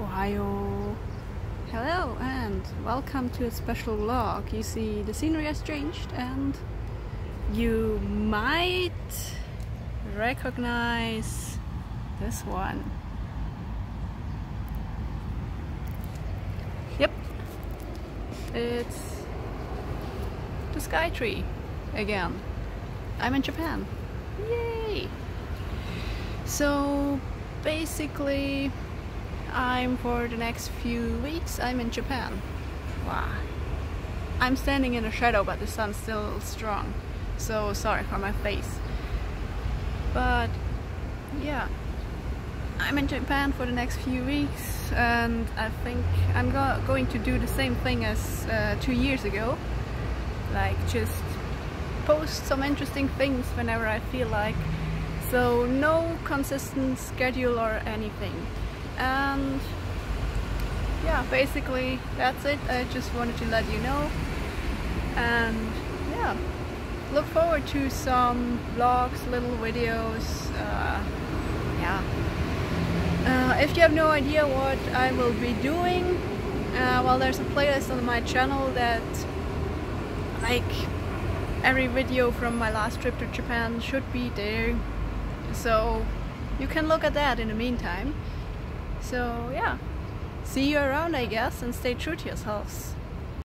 Ohio. Hello and welcome to a special vlog. You see the scenery has changed and you might recognize this one. Yep, it's the Sky Tree again. I'm in Japan. Yay! So basically I'm for the next few weeks I'm in Japan. Wow. I'm standing in the shadow but the sun's still strong. So sorry for my face. But yeah. I'm in Japan for the next few weeks and I think I'm go going to do the same thing as uh, two years ago. Like just post some interesting things whenever I feel like. So no consistent schedule or anything and yeah basically that's it. I just wanted to let you know. And yeah look forward to some vlogs little videos uh, yeah. Uh, if you have no idea what I will be doing uh, well there's a playlist on my channel that like every video from my last trip to Japan should be there. So you can look at that in the meantime so yeah, see you around I guess and stay true to yourselves.